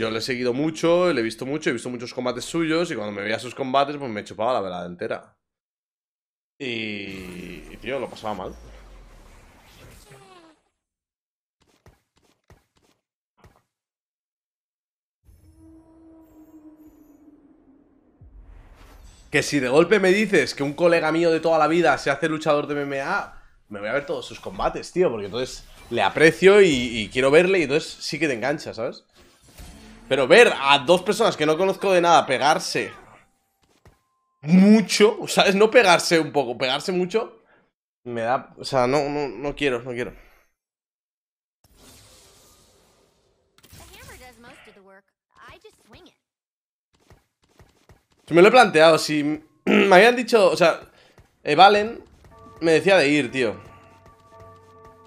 yo le he seguido mucho, le he visto mucho, he visto muchos combates suyos y cuando me veía sus combates, pues me chupaba la velada entera. Y, y tío, lo pasaba mal. Que si de golpe me dices que un colega mío de toda la vida se hace luchador de MMA, me voy a ver todos sus combates, tío, porque entonces le aprecio y, quiero verle y entonces sí que te engancha, ¿sabes? Pero ver a dos personas que no conozco de nada pegarse mucho, ¿sabes? No pegarse un poco, pegarse mucho, me da... O sea, no, no, no quiero, no quiero. Me lo he planteado, si me habían dicho, o sea, Valen me decía de ir, tío.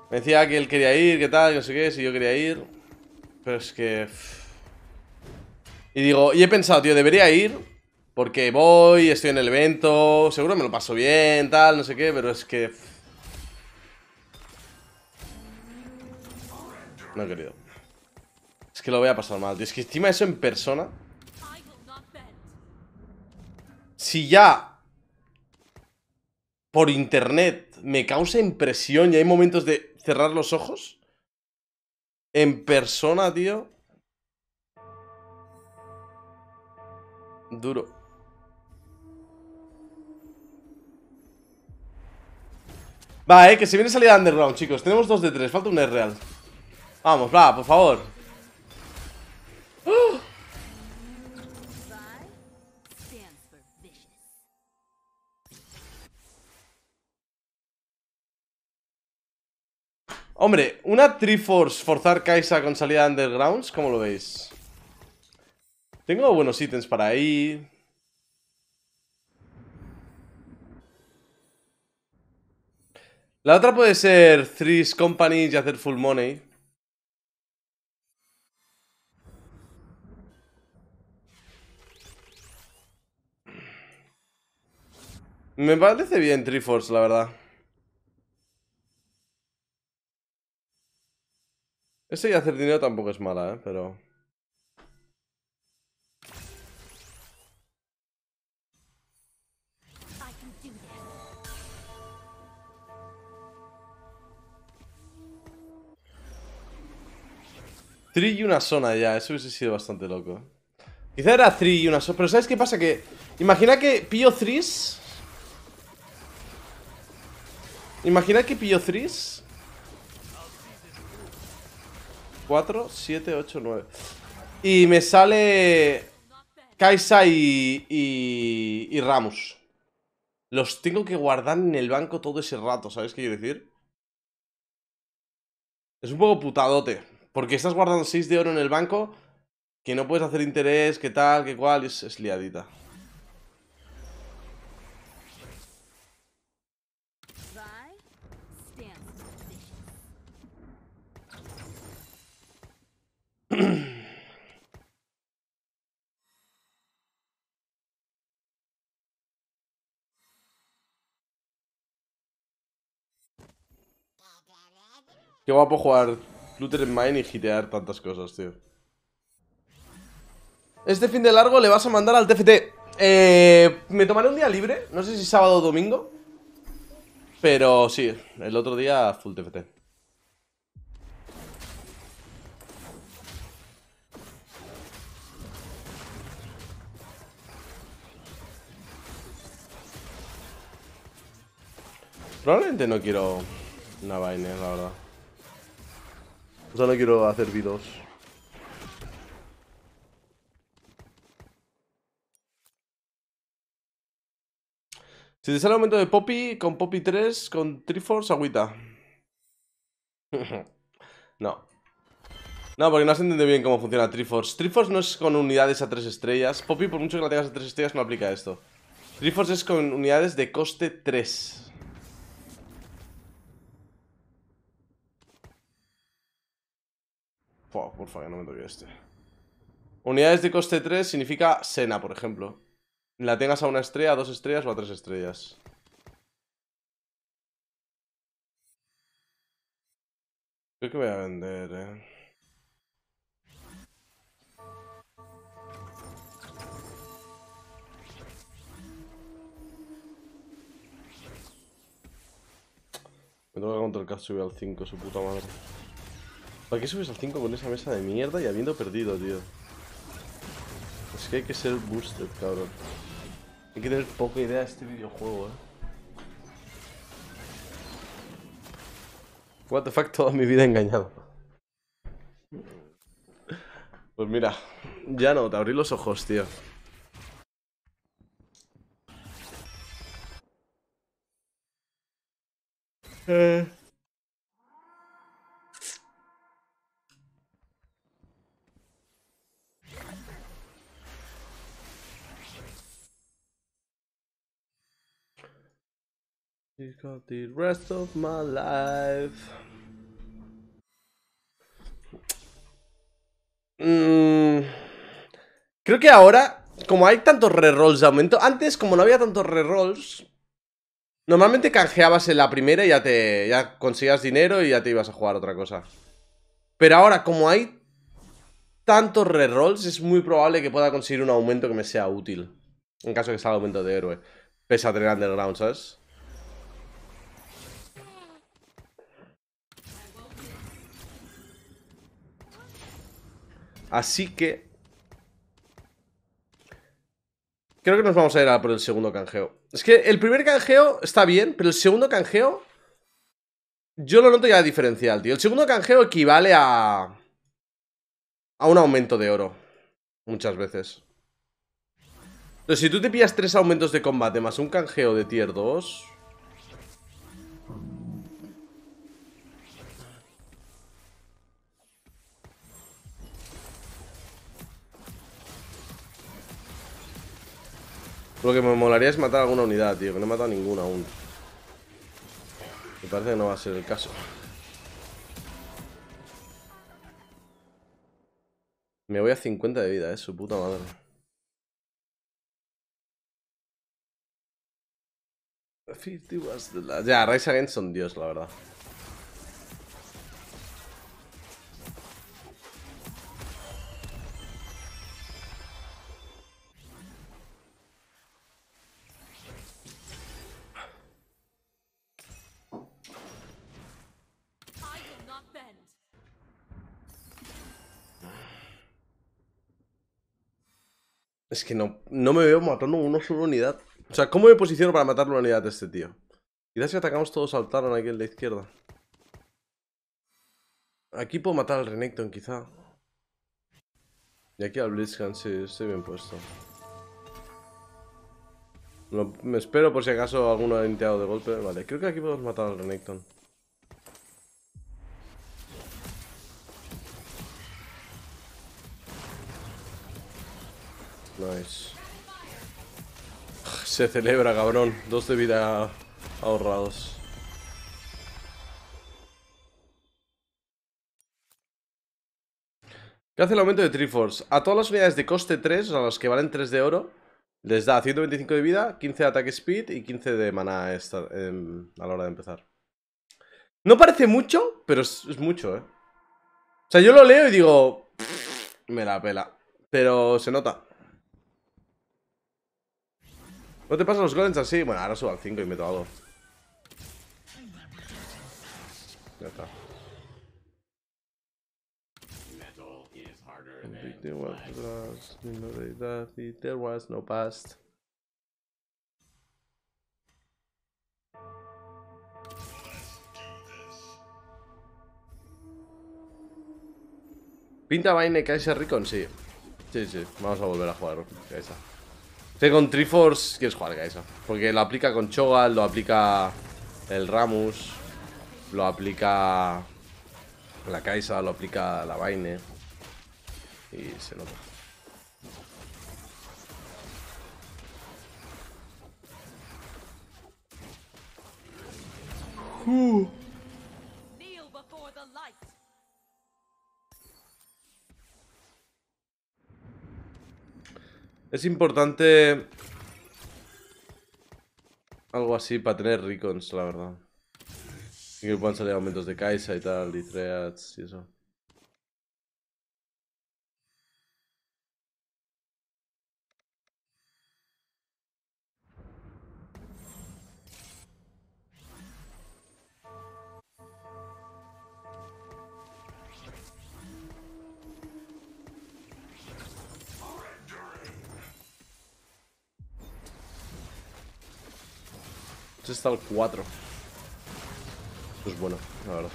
Me decía que él quería ir, que tal, que no sé qué, si yo quería ir. Pero es que... Y digo, y he pensado, tío, debería ir porque voy, estoy en el evento, seguro me lo paso bien, tal, no sé qué, pero es que... No he querido. Es que lo voy a pasar mal, tío. Es que encima eso en persona... Si ya por internet me causa impresión y hay momentos de cerrar los ojos, en persona, tío. Duro. Va, eh, que se viene salida underground, chicos. Tenemos dos de tres, falta un real. Vamos, va, por favor. Hombre, una Triforce forzar Kaisa con salida Undergrounds, ¿cómo lo veis? Tengo buenos ítems para ahí. La otra puede ser Three's Company y hacer full money. Me parece bien Triforce, la verdad. Ese y hacer dinero tampoco es mala, ¿eh? Pero... Three y una zona ya, eso hubiese sido bastante loco. Quizá era three y una zona, pero ¿sabes qué pasa? Que imagina que pillo threes. Imagina que pillo threes 4, 7, 8, 9 Y me sale Kaisa y, y, y Ramos Los tengo que guardar en el banco todo ese rato, ¿sabes qué quiero decir? Es un poco putadote Porque estás guardando 6 de oro en el banco Que no puedes hacer interés, que tal, que cual Es, es liadita. Qué guapo jugar Luther en Mine y hitear tantas cosas, tío. Este fin de largo le vas a mandar al TFT. Eh, me tomaré un día libre, no sé si sábado o domingo. Pero sí, el otro día full TFT. Probablemente no quiero una vaina, la verdad. O sea, no quiero hacer vidos. Si te sale aumento de Poppy, con Poppy 3, con Triforce, agüita. no. No, porque no has entendido bien cómo funciona Triforce. Triforce no es con unidades a 3 estrellas. Poppy, por mucho que la tengas a 3 estrellas, no aplica esto. Triforce es con unidades de coste 3. Por porfa, que no me toque este. Unidades de coste 3 significa Sena, por ejemplo. La tengas a una estrella, a dos estrellas o a tres estrellas. Creo que voy a vender, eh. Me tengo que contar el caso y al 5, su puta madre. ¿Para qué subes al 5 con esa mesa de mierda y habiendo perdido, tío? Es que hay que ser boosted, cabrón. Hay que tener poca idea de este videojuego, eh. What the fuck, toda mi vida engañado. Pues mira, ya no, te abrí los ojos, tío. The rest of my life. Mm, creo que ahora, como hay tantos rerolls de aumento, antes como no había tantos rerolls, normalmente canjeabas en la primera y ya te ya conseguías dinero y ya te ibas a jugar otra cosa. Pero ahora, como hay tantos rerolls, es muy probable que pueda conseguir un aumento que me sea útil. En caso de que salga aumento de héroe. Pese a tener underground, ¿sabes? Así que... Creo que nos vamos a ir a por el segundo canjeo. Es que el primer canjeo está bien, pero el segundo canjeo... Yo lo noto ya diferencial, tío. El segundo canjeo equivale a... A un aumento de oro. Muchas veces. Entonces, si tú te pillas tres aumentos de combate más un canjeo de tier 2... Lo que me molaría es matar alguna unidad, tío. Que no he matado ninguna aún. Me parece que no va a ser el caso. Me voy a 50 de vida, eh, su puta madre. Ya, Rise Against son Dios, la verdad. Es que no, no me veo matando una sola unidad. O sea, ¿cómo me posiciono para matar una unidad de este tío? Quizás si atacamos todos al Taron aquí el de izquierda. Aquí puedo matar al Renekton, quizá. Y aquí al Blitzcrank, sí, estoy bien puesto. me espero por si acaso alguno ha iniciado de golpe. Vale, creo que aquí podemos matar al Renekton. Se celebra, cabrón. Dos de vida ahorrados. ¿Qué hace el aumento de Triforce? A todas las unidades de coste 3, a las que valen 3 de oro, les da 125 de vida, 15 de ataque speed y 15 de mana em, a la hora de empezar. No parece mucho, pero es, es mucho, ¿eh? O sea, yo lo leo y digo... Me la pela. Pero se nota. ¿No te pasan los golems así? Bueno, ahora subo al 5 y meto algo. Ya está. There was no past. ¿Pinta Vaine Kaiser Recon? Sí. Sí, sí. Vamos a volver a jugar Kaiser. Con Triforce quieres jugar eso Porque lo aplica con Chogal, lo aplica el Ramus, lo aplica la Kaisa, lo aplica la Vaine. Y se nota. Uh. Es importante algo así para tener recons, la verdad. Y que puedan salir aumentos de Kaisa y tal, y y eso. Está el 4. Esto es bueno, la verdad.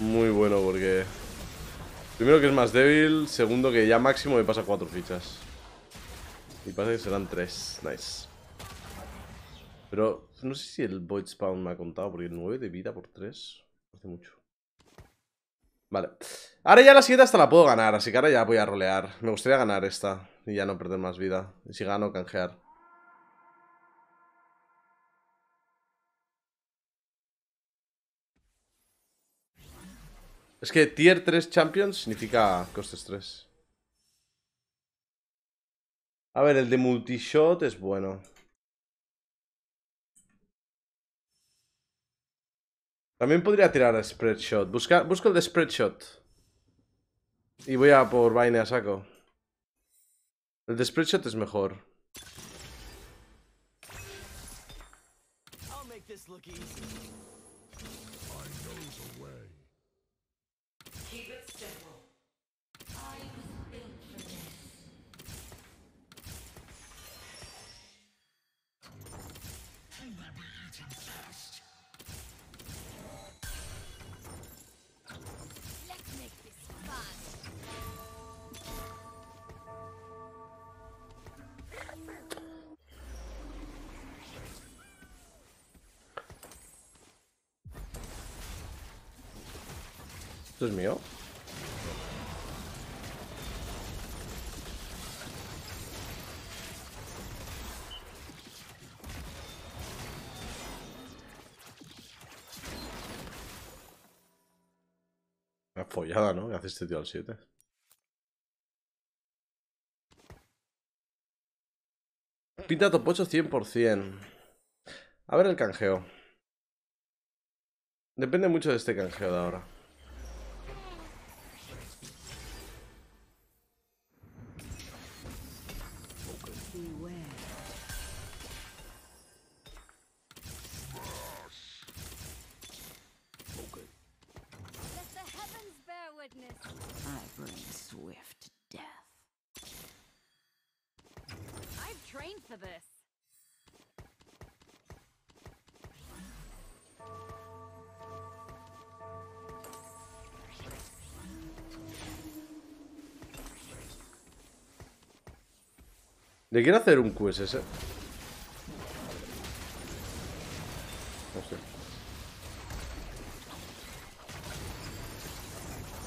Muy bueno porque... Primero que es más débil, segundo que ya máximo me pasa 4 fichas. Y pasa que serán 3. Nice. Pero no sé si el Void Spawn me ha contado, porque 9 de vida por 3 hace mucho. Vale. Ahora ya la siguiente hasta la puedo ganar, así que ahora ya voy a rolear. Me gustaría ganar esta y ya no perder más vida. Y si gano, canjear. Es que tier 3 champions significa costes 3. A ver, el de multishot es bueno. También podría tirar a Spreadshot. Busca, busco el de Spreadshot. Y voy a por Vaine a saco. El de Spreadshot es mejor. ¿Esto es mío? Una follada, ¿no? ¿Qué hace este tío al 7? Pinta top 8 100%. A ver el canjeo. Depende mucho de este canjeo de ahora. ¿Le quiero hacer un QSS?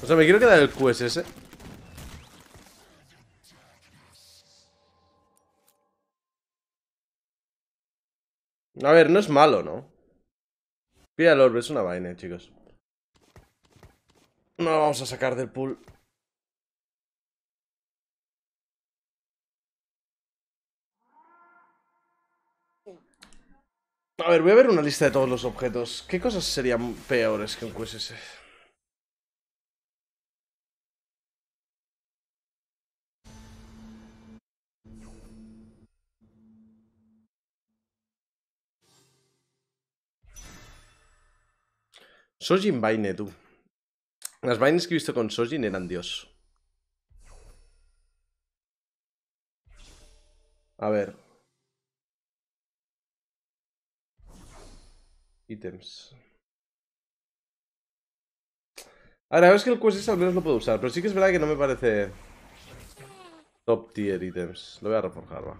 O sea, me quiero quedar el QSS. A ver, no es malo, ¿no? Pilla el orbe, es una vaina, chicos. No lo vamos a sacar del pool. A ver, voy a ver una lista de todos los objetos. ¿Qué cosas serían peores que un QSS? Sojin Vaine, tú. Las vainas que he visto con Sojin eran Dios. A ver. Ítems. Ahora, es que el quest al menos lo puedo usar, pero sí que es verdad que no me parece top tier ítems. Lo voy a reforjar, va.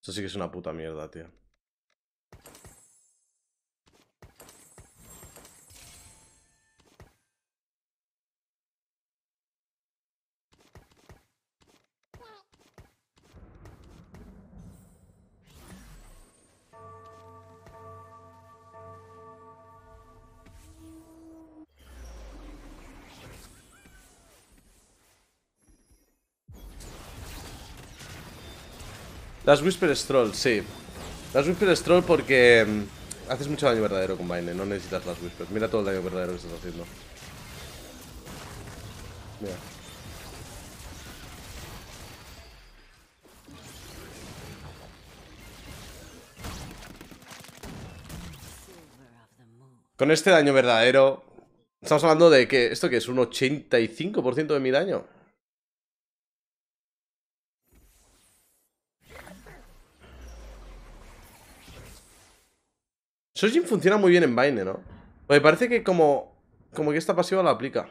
Esto sí que es una puta mierda, tío. Las Whisper Stroll, sí. Las Whisper Stroll porque mm, haces mucho daño verdadero con Vayne, no necesitas las Whispers. Mira todo el daño verdadero que estás haciendo. Mira. Con este daño verdadero, estamos hablando de que, ¿esto que es? ¿Un 85% de mi daño? Sojin funciona muy bien en Vayne, ¿no? Me parece que como, como que esta pasiva la aplica.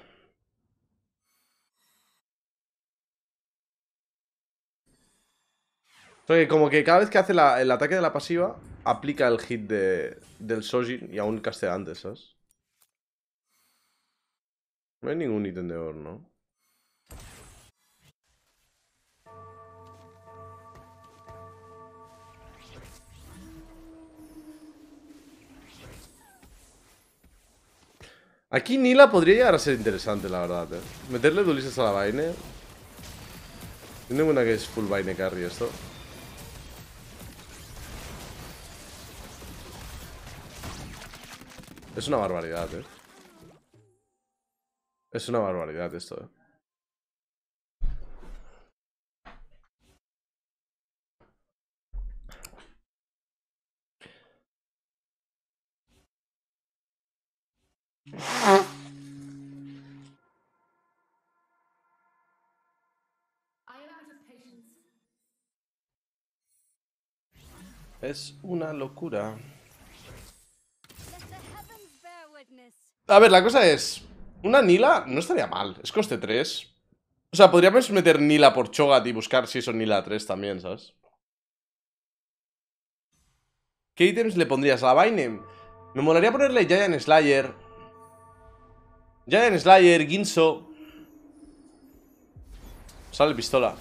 O como que cada vez que hace el ataque de la pasiva, aplica el hit de, del Sojin y aún castea antes, ¿sabes? No hay ningún ítem de oro, ¿no? Aquí Nila podría llegar a ser interesante, la verdad, ¿eh? Meterle duelistas a la Vaine. No ninguna que es full Vaine carry esto. Es una barbaridad, ¿eh? Es una barbaridad esto, ¿eh? Es una locura. A ver, la cosa es... Una Nila no estaría mal. Es coste 3. O sea, podríamos meter Nila por Chogat y buscar si eso Nila 3 también, ¿sabes? ¿Qué ítems le pondrías a la? Me molaría ponerle Giant Slayer. Giant Slayer, Ginso. Sale pistola.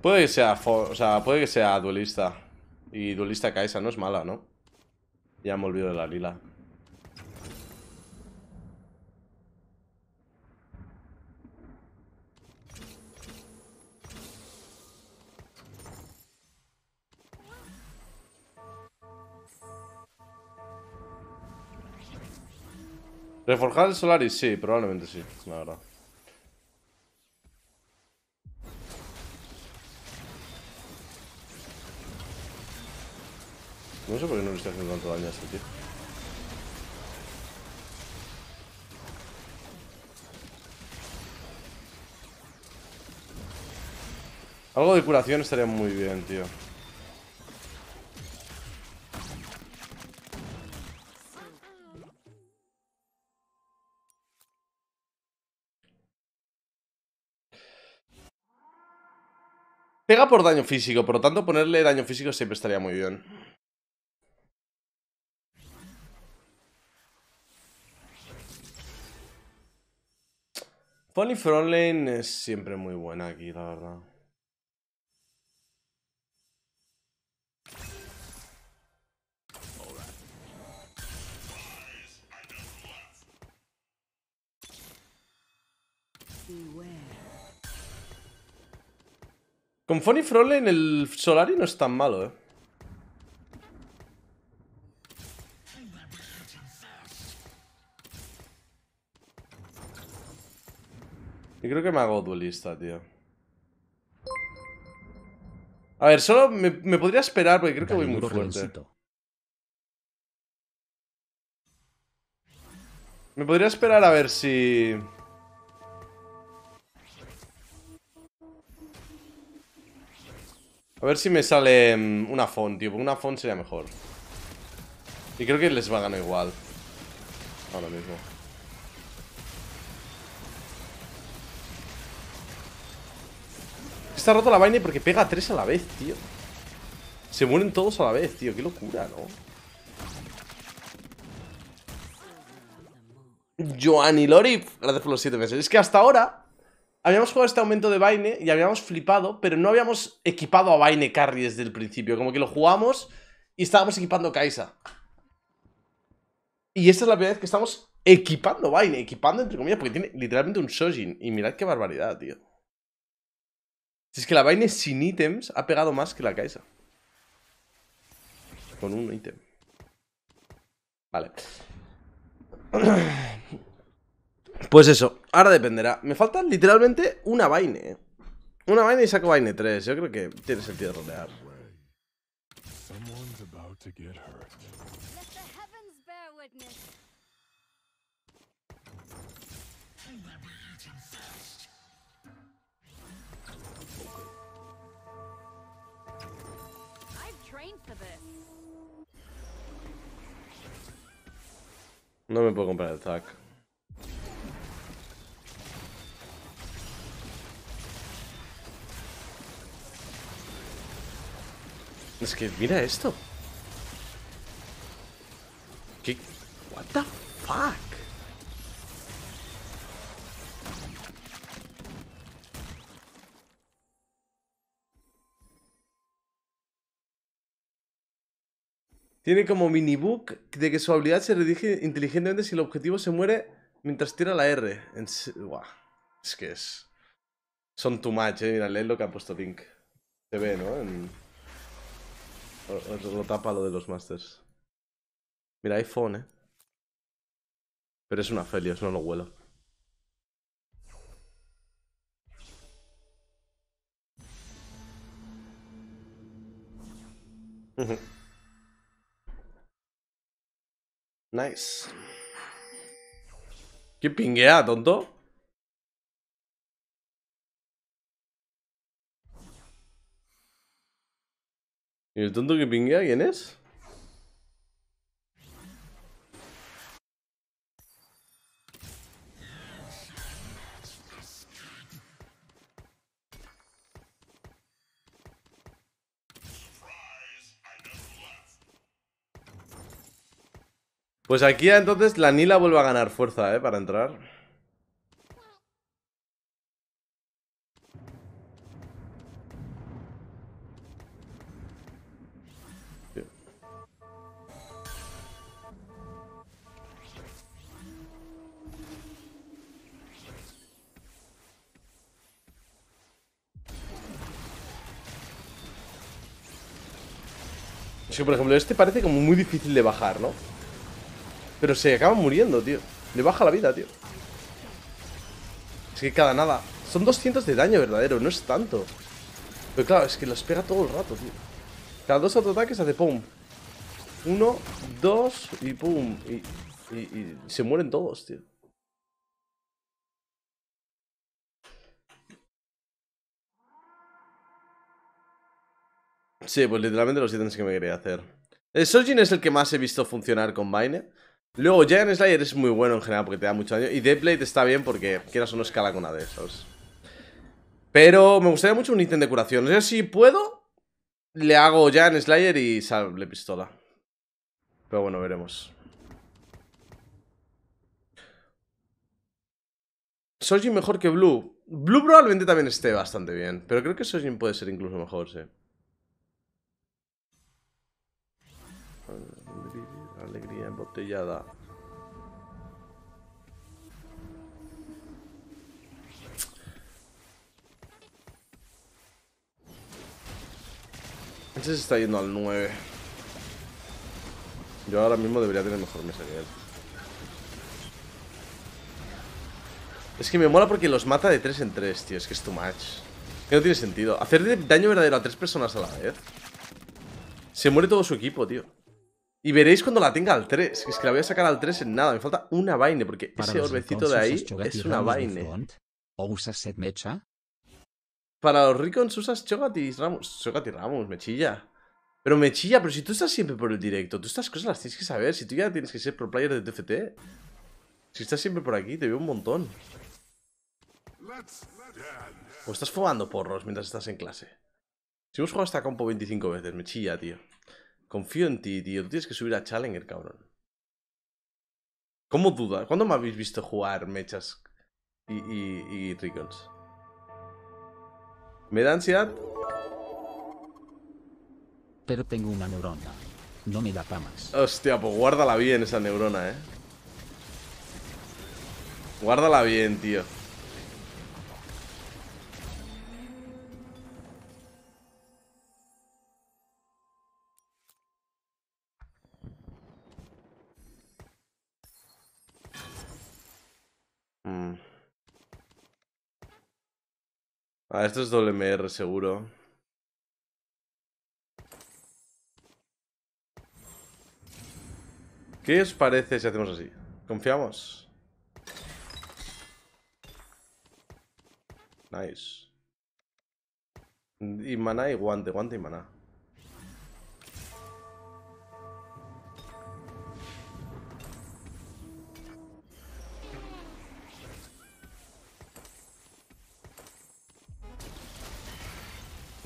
Puede que sea, o sea, puede que sea duelista. Y duelista Kaisa no es mala, ¿no? Ya me olvido de la lila. Reforjar el Solaris, sí, probablemente sí, la verdad. No sé por qué no le estoy haciendo tanto daño a este tío. Algo de curación estaría muy bien, tío. Pega por daño físico, por lo tanto ponerle daño físico siempre estaría muy bien. Funny Frontline es siempre muy buena aquí, la verdad. Con Funny Frontline el Solari no es tan malo, eh. Yo creo que me hago duelista, tío. A ver, solo me, podría esperar porque creo que voy muy fuerte. Me podría esperar a ver si... A ver si me sale mm, una font, tío. Una font sería mejor. Y creo que les va a ganar igual. Ahora mismo. Está roto la vaina porque pega a tres a la vez, tío. Se mueren todos a la vez, tío. Qué locura, ¿no? Joanny Lori, gracias por los siete meses. Es que hasta ahora habíamos jugado este aumento de Vaine y habíamos flipado, pero no habíamos equipado a Vaine Carry desde el principio. Como que lo jugamos y estábamos equipando Kaisa. Y esta es la primera vez que estamos equipando Vaine, equipando entre comillas, porque tiene literalmente un Sojin. Y mirad qué barbaridad, tío. Si es que la vaina sin ítems ha pegado más que la Kaisa. Con un ítem. Vale. Pues eso, ahora dependerá. Me falta literalmente una vaina. ¿eh? Una vaina y saco vaina 3. Yo creo que tiene sentido rodear. No me puedo comprar el Zac. Es que mira esto. ¿Qué? What the fuck? Tiene como minibook de que su habilidad se redirige inteligentemente si el objetivo se muere mientras tira la R. Es que es. Son too much, eh. Mira, leed lo que ha puesto Link. Se ve, ¿no? En... Lo tapa lo de los masters. Mira, iPhone, eh. Pero es una Felios, no lo huelo. Nice. ¿Qué pinguea, tonto? ¿Y el tonto que pinguea quién es? Pues aquí entonces la Nila vuelve a ganar fuerza, ¿eh? Para entrar. Que, por ejemplo, este parece como muy difícil de bajar, ¿no? Pero se acaba muriendo, tío. Le baja la vida, tío. Es que cada nada. Son 200 de daño verdadero, no es tanto. Pero claro, es que los pega todo el rato, tío. Cada dos autoataques hace pum. Uno, dos y pum. Y- y se mueren todos, tío. Sí, pues literalmente los ítems que me quería hacer. El Sojin es el que más he visto funcionar con Vayne. Luego, Giant Slayer es muy bueno en general porque te da mucho daño. Y Deadblade está bien porque quieras o no escala con AD, ¿sabes? Pero me gustaría mucho un ítem de curación. No sé si puedo. Le hago Giant Slayer y sable pistola. Pero bueno, veremos. Sojin mejor que Blue. Blue probablemente también esté bastante bien. Pero creo que Sojin puede ser incluso mejor, sí. Embotellada. Este se está yendo al 9. Yo ahora mismo debería tener mejor mesa que él. Es que me mola porque los mata de 3 en 3, tío. Es que es too much. Que no tiene sentido. Hacer daño verdadero a 3 personas a la vez. Se muere todo su equipo, tío. Y veréis cuando la tenga al 3. Es que la voy a sacar al 3 en nada. Me falta una vaine, porque Para ese orbecito de ahí es una Ramos de vaine. front, ¿O usas set mecha? Para los ricos usas Chogat y Ramos. Chogat y Ramos, me chilla. Pero me chilla, pero si tú estás siempre por el directo, tú estas cosas las tienes que saber. Si tú ya tienes que ser pro player de TFT. Si estás siempre por aquí, te veo un montón. O estás fumando porros mientras estás en clase. Si hemos jugado esta compo 25 veces, me chilla, tío. Confío en ti, tío. Tú tienes que subir a Challenger, cabrón. ¿Cómo dudas? ¿Cuándo me habéis visto jugar mechas y, y, y Recons? ¿Me da ansiedad? Pero tengo una neurona. No me da pa' más. Hostia, pues guárdala bien esa neurona, eh. Guárdala bien, tío. Ah, esto es WMR seguro. ¿Qué os parece si hacemos así? ¿Confiamos? Nice. Y maná y guante, guante y maná.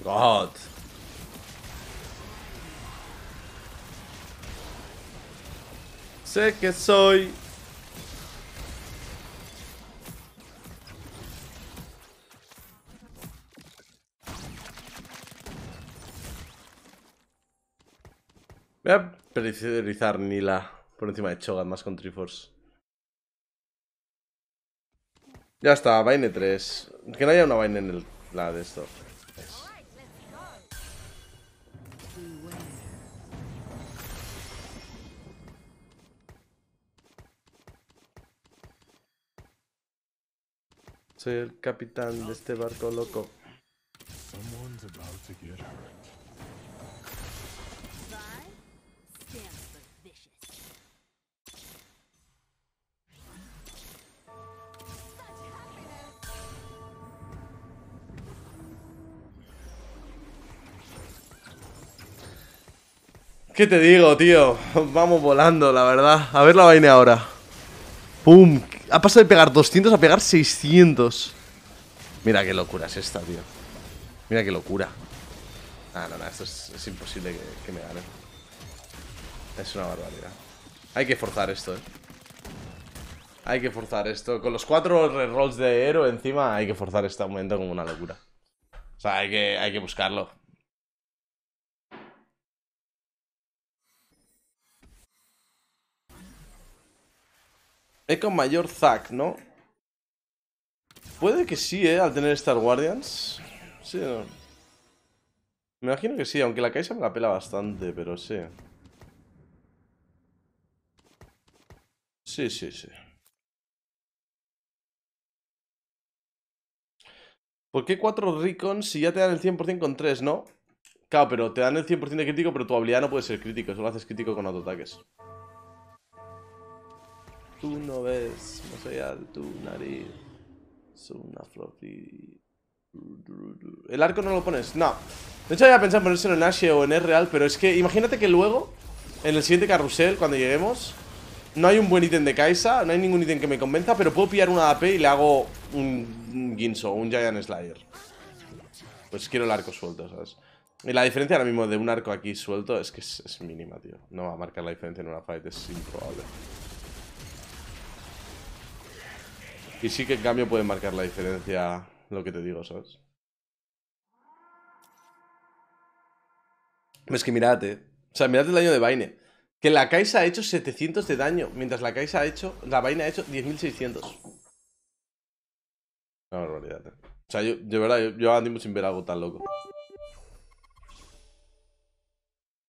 God. Sé que soy. Voy a priorizar Nila por encima de Cho'Gath más con Triforce. Ya está, Vayne 3. Que no haya una Vayne en el, la de esto. Soy el capitán de este barco loco. ¿Qué te digo, tío? Vamos volando, la verdad. A ver la vaina ahora. ¡Pum! Ha pasado de pegar 200 a pegar 600. Mira qué locura es esta, tío. Mira qué locura. Ah, no, no, esto es, imposible que, me gane. Es una barbaridad. Hay que forzar esto, eh. Hay que forzar esto. Con los cuatro rerolls de héroe encima, hay que forzar este momento como una locura. O sea, hay que, hay que buscarlo. Echo mayor Zack, ¿no? Puede que sí, ¿eh? Al tener Star Guardians. Sí, ¿no? Me imagino que sí, aunque la Kaisa me la pela bastante, pero sí. Sí, sí, sí. ¿Por qué 4 Recons si ya te dan el 100% con 3, no? Claro, pero te dan el 100% de crítico, pero tu habilidad no puede ser crítico, solo haces crítico con autoataques. Tú no ves más allá de tu nariz. Soy una floppy. ¿El arco no lo pones? No. De hecho, había pensado en ponérselo en Ashe o en R real, pero es que imagínate que luego, en el siguiente carrusel, cuando lleguemos, no hay un buen ítem de Kaisa, no hay ningún ítem que me convenza, pero puedo pillar una AP y le hago un, Ginso, un Giant Slayer. Pues quiero el arco suelto, ¿sabes? Y la diferencia ahora mismo de un arco aquí suelto es que es mínima, tío. No va a marcar la diferencia en una fight, es improbable. Y sí que en cambio puede marcar la diferencia lo que te digo, ¿sabes? Es que mirad, eh. O sea, mirad el daño de Vaine. Que la Kaisa ha hecho 700 de daño, mientras la Kaisa ha hecho. La Vaine ha hecho 10.600. Una barbaridad, eh. O sea, yo, de verdad, yo, yo mismo sin ver algo tan loco.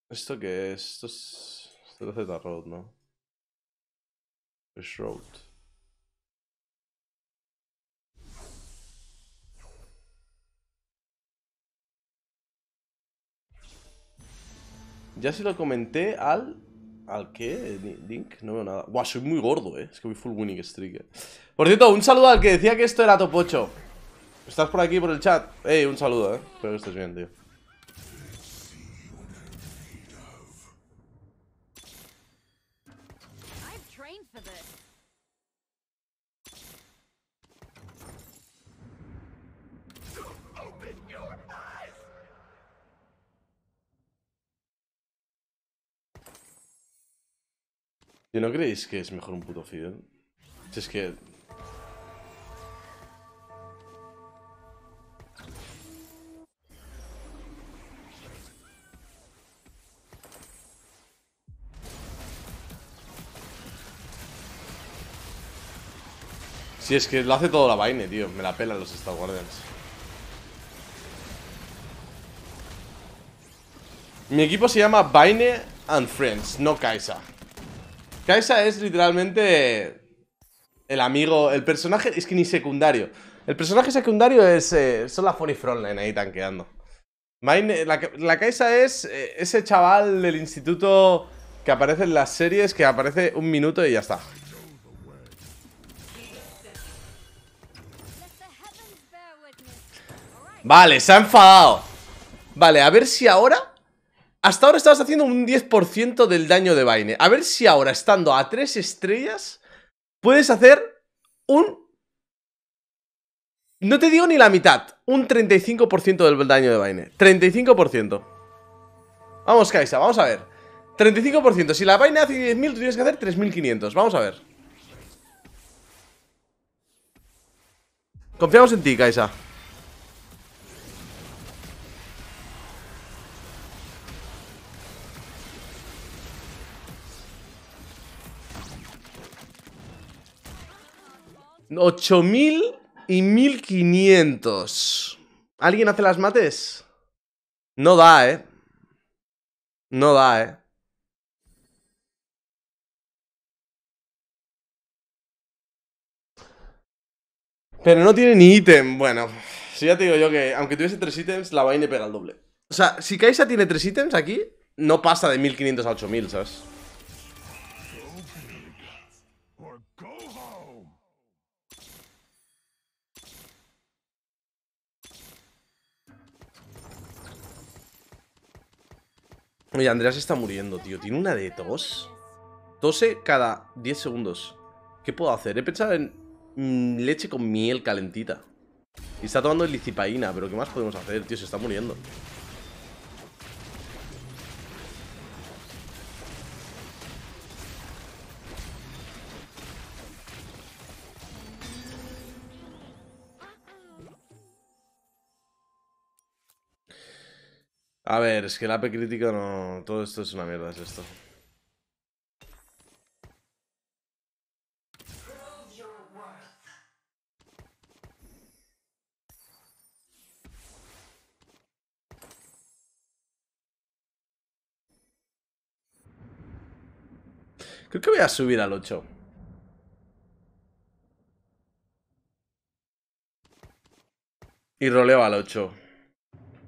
¿Esto qué es? Esto es. Esto es Z Road, ¿no? Es Road. Ya se lo comenté al. ¿Al qué? ¿Link? No veo nada. Buah, soy muy gordo, eh. Es que voy full winning streak, eh. Por cierto, un saludo al que decía que esto era top 8. ¿Estás por aquí por el chat? Ey, un saludo, eh. Espero que estés bien, tío. ¿Y no creéis que es mejor un puto Fidel? Si es que. Si es que lo hace todo la vaina, tío. Me la pelan los Star Guardians. Mi equipo se llama Vaine and Friends, no Kaisa. Kaisa es literalmente el amigo, el personaje, es que ni secundario. El personaje secundario es eh, son la Funny Frontline ahí tanqueando. Vaine- la, la Kaisa es eh, ese chaval del instituto que aparece en las series, que aparece un minuto y ya está. Vale, se ha enfadado. Vale, a ver si ahora... Hasta ahora estabas haciendo un 10% del daño de Vaine. A ver si ahora, estando a 3 estrellas, puedes hacer un... No te digo ni la mitad. Un 35% del daño de Vaine. 35%. Vamos, Kaisa, vamos a ver. 35%. Si la Vaine hace 10.000, tú tienes que hacer 3.500. Vamos a ver. Confiamos en ti, Kaisa. ¿8.000 y 1.500? ¿Alguien hace las mates? No da, ¿eh? No da, ¿eh? Pero no tiene ni ítem. Bueno, si ya te digo yo que aunque tuviese tres ítems, la vaina pega el doble. O sea, si Kaisa tiene tres ítems aquí, no pasa de 1500 a 8000, ¿sabes? Oye, Andreas está muriendo, tío. Tiene una de tos. Tose cada 10 segundos. ¿Qué puedo hacer? He pensado en mm, leche con miel calentita. Y está tomando licipaína, pero ¿qué más podemos hacer, tío? Se está muriendo. A ver, es que el AP crítico no... Todo esto es una mierda, es esto. Creo que voy a subir al 8. Y roleo al 8.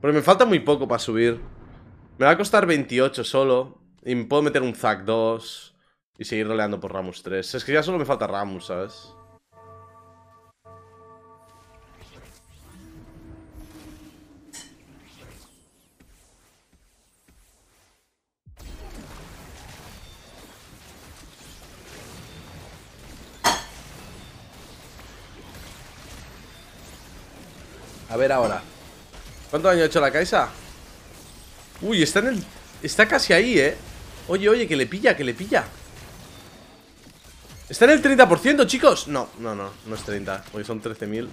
Porque me falta muy poco para subir. Me va a costar 28 solo. Y me puedo meter un Zack 2. Y seguir roleando por Ramus 3. Es que ya solo me falta Ramus, ¿sabes? A ver ahora. ¿Cuánto daño ha hecho la Kaisa? Uy, está en el... Está casi ahí, ¿eh? Oye, oye, que le pilla, que le pilla Está en el 30%, chicos No, no, no, no es 30 Hoy son 13.000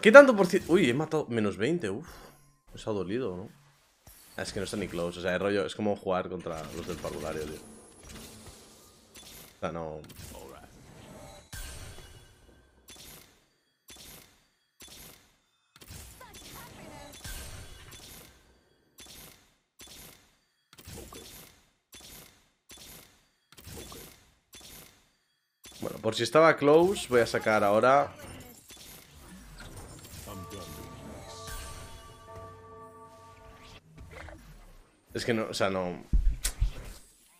¿Qué tanto por ciento? Uy, he matado menos 20, uff Eso ha dolido, ¿no? Ah, Es que no está ni close, o sea, el rollo Es como jugar contra los del parvulario, tío O sea, no... por si estaba close Voy a sacar ahora. Es que no, o sea, no.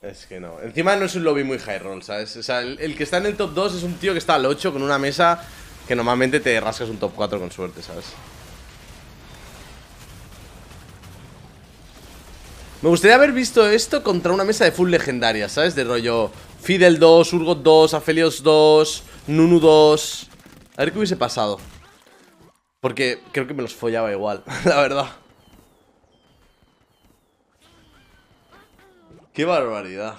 Es que no. Encima no es un lobby muy high roll, ¿sabes? O sea, el, el que está en el top 2 es un tío que está al 8 con una mesa que normalmente te rascas un top 4 con suerte, ¿sabes? Me gustaría haber visto esto contra una mesa de full legendaria, ¿sabes? De rollo Fidel 2, Urgot 2, Aphelios 2, Nunu 2. A ver qué hubiese pasado. Porque creo que me los follaba igual, la verdad. Qué barbaridad.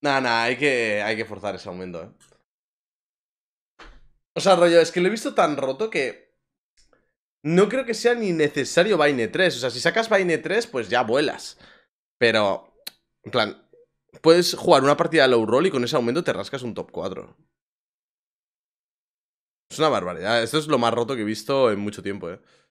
Nah, nah, hay que, hay que forzar ese aumento, eh. O sea, rollo, es que lo he visto tan roto que. No creo que sea ni necesario Vaine 3. O sea, si sacas Vaine 3, pues ya vuelas. Pero. En plan. Puedes jugar una partida de low roll y con ese aumento te rascas un top 4. Es una barbaridad. Esto es lo más roto que he visto en mucho tiempo, eh.